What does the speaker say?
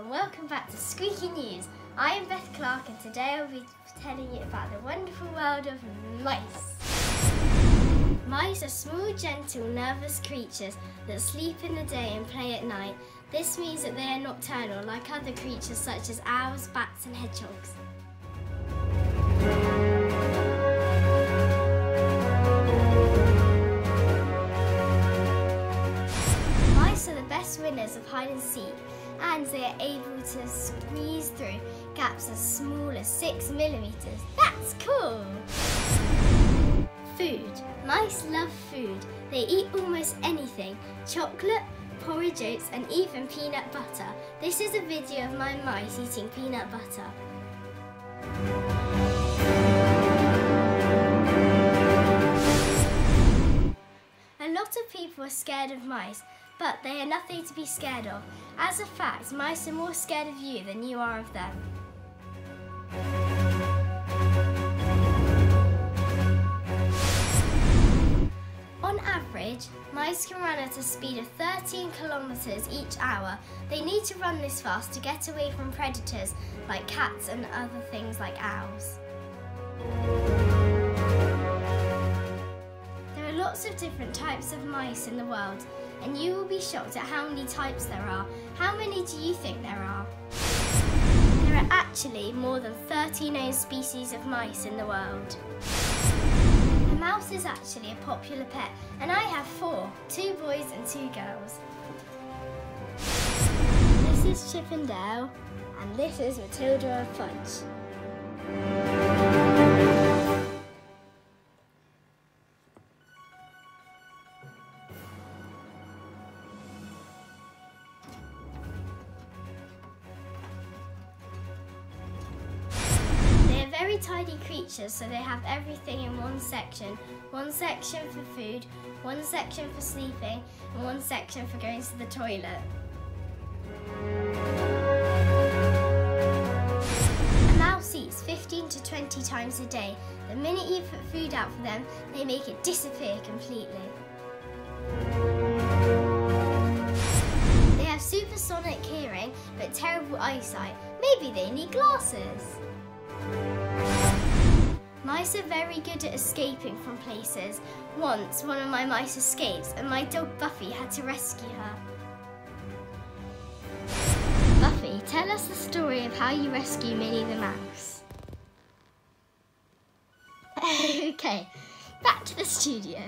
and welcome back to Squeaky News. I am Beth Clark and today I'll be telling you about the wonderful world of mice. Mice are small, gentle, nervous creatures that sleep in the day and play at night. This means that they are nocturnal like other creatures such as owls, bats and hedgehogs. Mice are the best winners of hide and seek and they are able to squeeze through gaps as small as 6 millimeters. That's cool! Food. Mice love food. They eat almost anything. Chocolate, porridge oats and even peanut butter. This is a video of my mice eating peanut butter. A lot of people are scared of mice, but they are nothing to be scared of. As a fact, mice are more scared of you than you are of them. On average, mice can run at a speed of 13 kilometres each hour. They need to run this fast to get away from predators like cats and other things like owls. There are lots of different types of mice in the world, and you will be shocked at how many types there are. How many do you think there are? There are actually more than 30 known species of mice in the world. A mouse is actually a popular pet, and I have four, two boys and two girls. This is Chip and Dale, and this is Matilda and Fudge. Creatures, so they have everything in one section. One section for food, one section for sleeping, and one section for going to the toilet. A mouse eats 15 to 20 times a day. The minute you put food out for them, they make it disappear completely. They have supersonic hearing, but terrible eyesight. Maybe they need glasses. Mice are very good at escaping from places. Once, one of my mice escaped and my dog Buffy had to rescue her. Buffy, tell us the story of how you rescue Minnie the Mouse. okay, back to the studio.